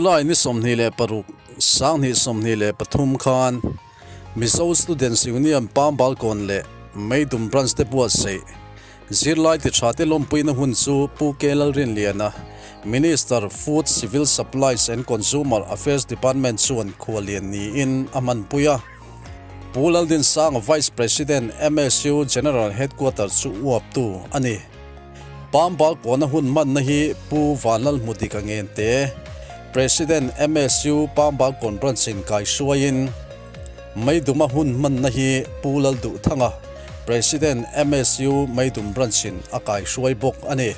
July ni somni le paru sang ni somni le pathum khan. Mizo Students Union pam balkon le Maidum Branch te puat se. Zirlai ti chate lom puina hun chu pu kelal rin liana Minister Food Civil Supplies and Consumer Affairs Department chuan khualian ni in aman puya. Pulal din sang Vice President MSU General Headquarters chu uap tu ani. Pam balkon hun man na hi pu vanal mudi kangen te. President MSU Pamba Conference in kai suain maiduma hun man na hi pulal du thanga. President MSU maidum branchin akai suai bok ani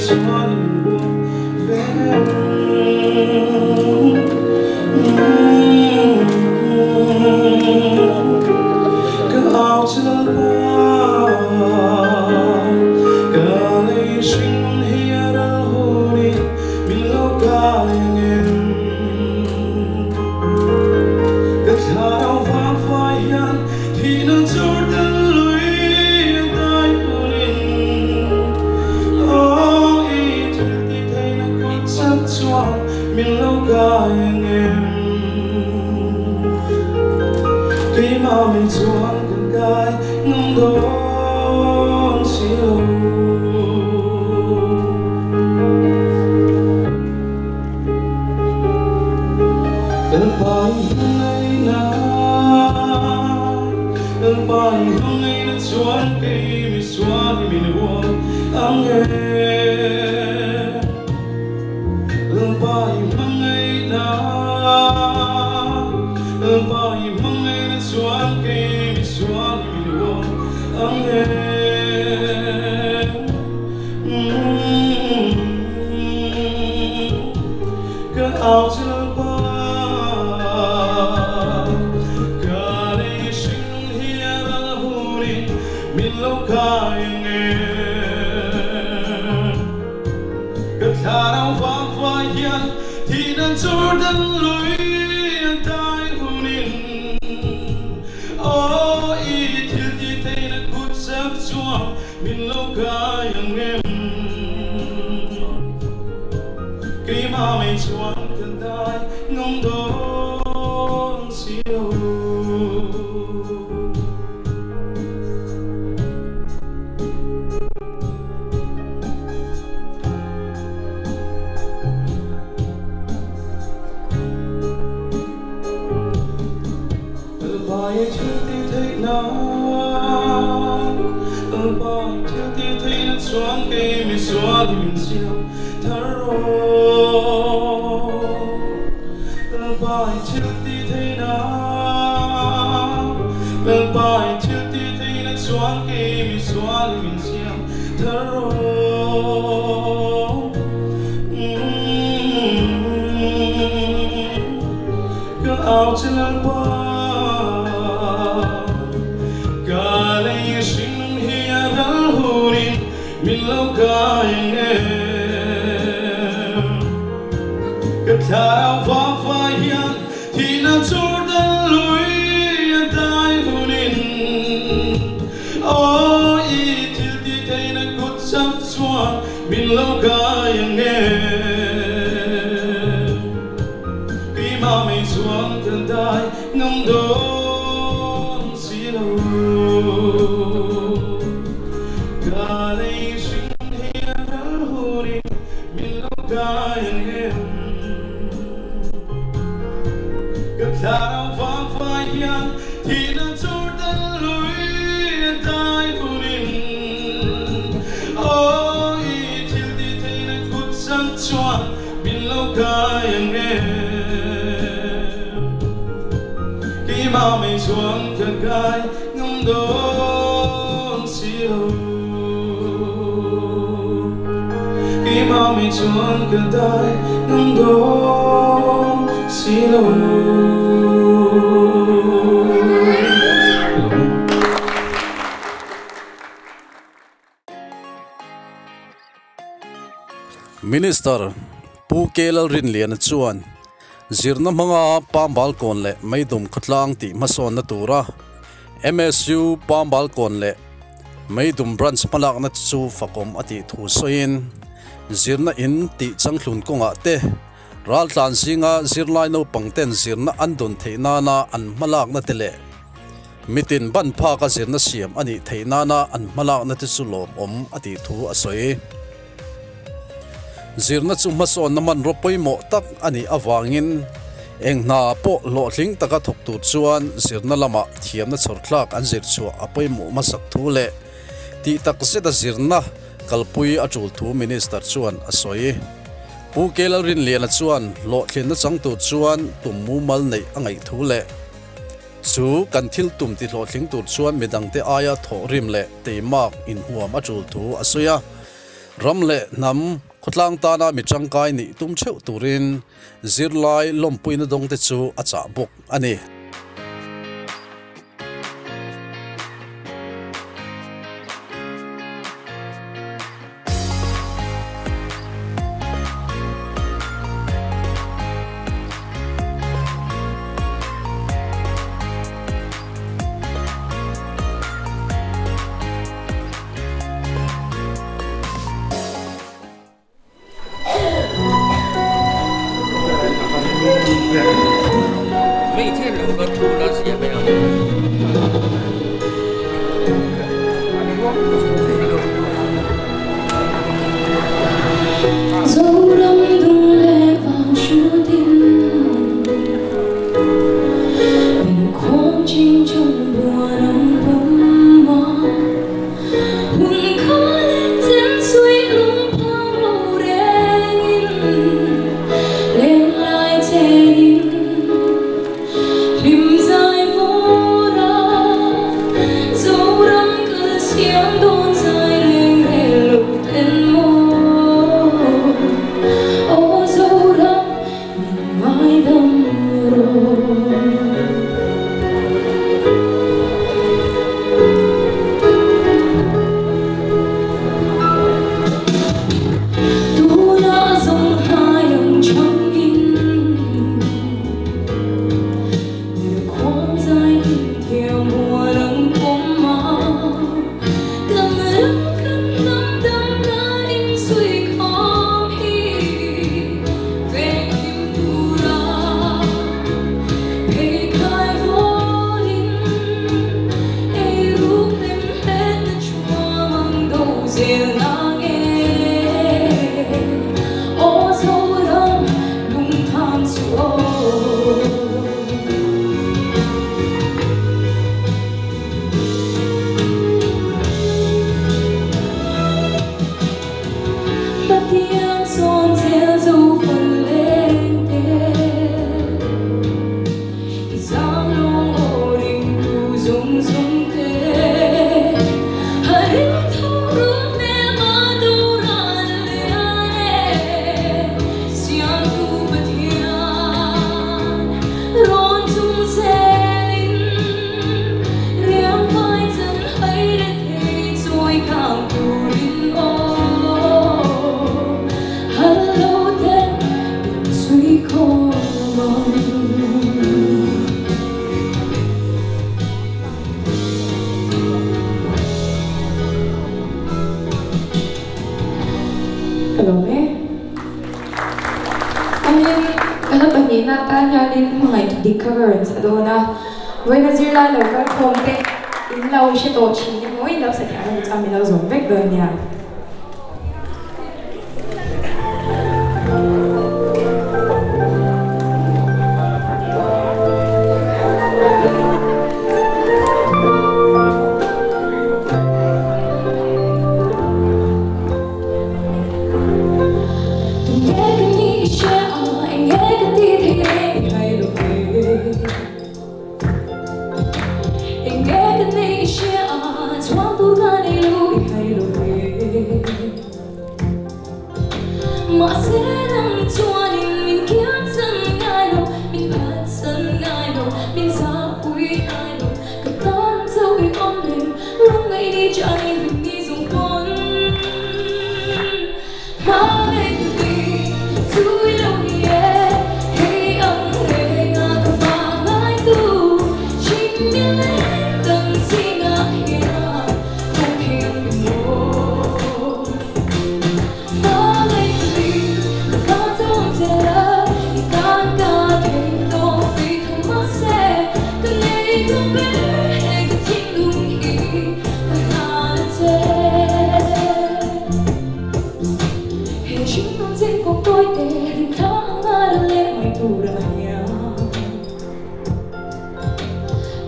this one ang e Ang bai mang ai na Ang bai mang ai na suan ke mi suan mi ao minister pu kelal rin lian chuan zirna manga pambal kon le maidum khatlang ti mason na tura msu pambal kon le maidum branch malak na chu fakom ati thu soin. Zirna in ti changlun konga te. ral tlan singa zirlai no pangten zirna andun theina na an malak na tele mitin ban pha ka zirna siam ani theina na an malak na ti chu lom om ati thu asoi zirna chu ma so naman ropoi mo tak ani awangin eng na po lo thling taka thok tu chuan zirna lama thiam na chor thlak an zir chu apoi mu ma sak thu le. Ti tak se da zirna kalpui atul thu minister chuan asoi ผู้เกลารินเลียนชวนโลเลียนสังตูชวนตุ่มมูมันในอ่างไอทูเละสูกันทิลตุ่มติดโลเลียงตูชวนมีดังเตอายาโถริมเละเตมากอินหัวมาจูทูอสุยะรำเละนำขดลางตานามิจังไกายนี่ตุ่มเชวตูรินจิรไลลมปุยนดงเตจูอาจาบุกอันนี้ Zora Conte, la usce docili, noi la sappiamo, é la usano vegania.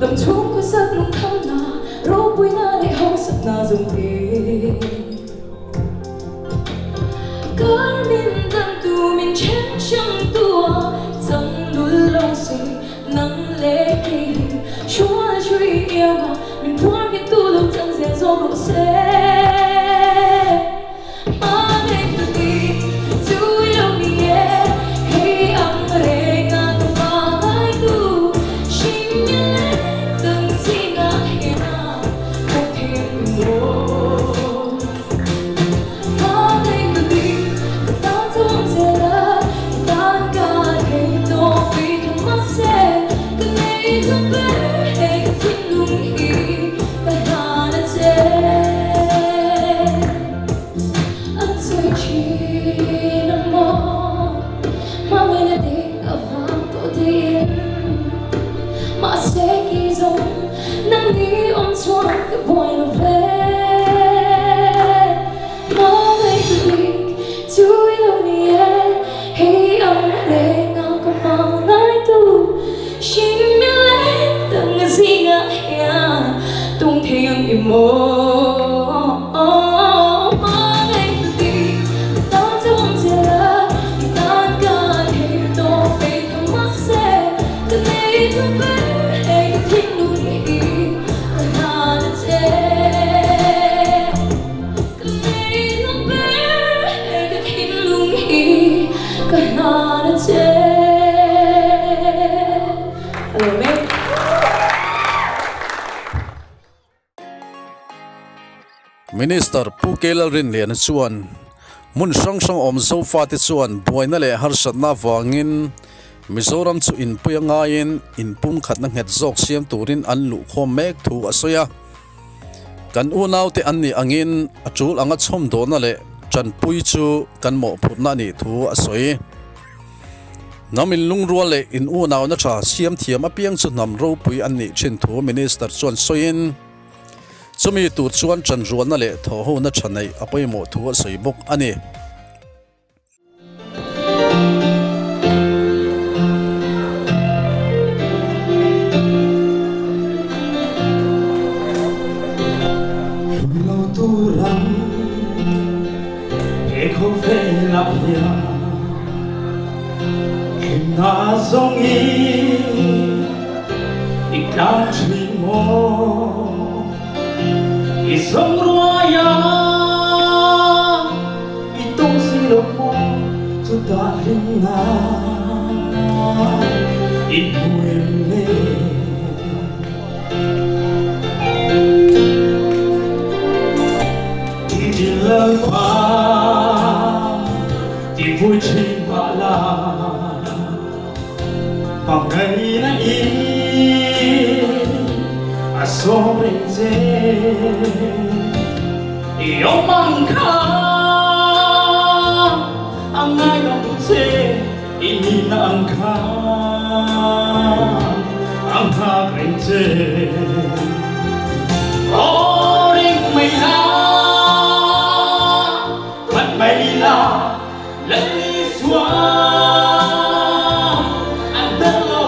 Don't talk us up, don't come now. Rope we not a house of Minister Pukela rin lian chuan. Mun sang sang om so fa ti chuan buaina le har satna wangin. Mizoram chu in puyanga in in pum khat na nget zok siam turin an lu kho mek thu asoya kan u nau te an ni angin achul anga chom do na le, chan pui chu kan mo phutna ni thu asoi namin lung rual le, in u nau na tha siam thiam apiang chu nam ro pui an ni chin thu minister chuan soin chumi tu chuan chan ruan na le tho ho na chanai, apoi mo thu sei bok ani. Hãy subscribe cho kênh Ghiền Mì Gõ Để không bỏ lỡ những video hấp dẫn tu ta linh na i buem lên thì chỉ lơ qua thì vui trên bạ ngày so bên dê. Yêu mong kha na ang kha ang ha bên mây la Mặt mây la Lấy xóa Anh đơn lâu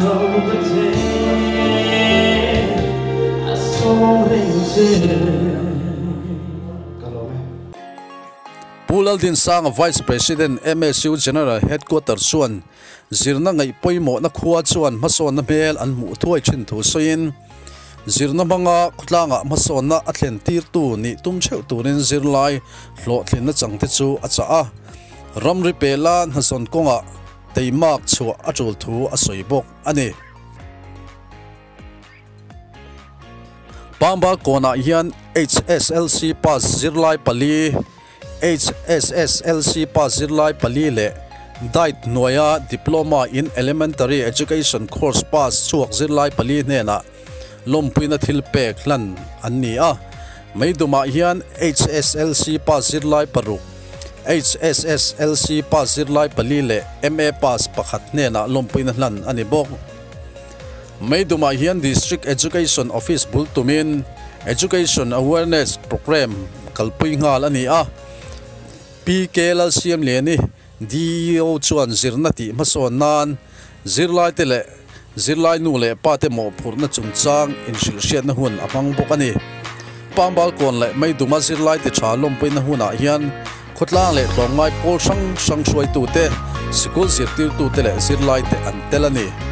Ở câu bất Pulal din sang, Vice President MSU General Headquarters chuan zirna ngai poimo na khuwa chuan mason na mel an mu thuai thin thu soin. Zirna manga khutlanga mason na atlen tir tu ni tum cheu turin zirlai hlo thlin na changte chu acha a. Ram ri pela na son konga แต่มากชัวอาจูทูอสวยยบกอันนี้ปัมบาโกนายน HSLC ปัสจิรไลปลี HSSLC ปัสจิรไลปลีเล่ได้หน่วย Diploma in Elementary Education Course ปัสชวกจิรไลปลีเนี่ยนะลมพินทิลเปกลันอันนี้อะไม่ดูมาเฮียน HSLC ปัสจิรไลปรุก HSSLC pass zirlai pali le MA pass pakhat nena lompuina hlan ani bok Meiduma hian District Education Office Bultumin Education Awareness Program kalpui ngal ani a PKL CM le ni DO chuan zirna ti mason nan zirlai tele zirlai nu le pa te mo phurna chungchang in shil shiat na hun amang bok ani pambal kon le meiduma zirlai te cha lom pui na huna hian ขุดล่างเล่ตองไงโพลช่างช่างช่วยตัวเตะสกุลเสียติวตัวเตะเสียไล่เตะอันเตลนี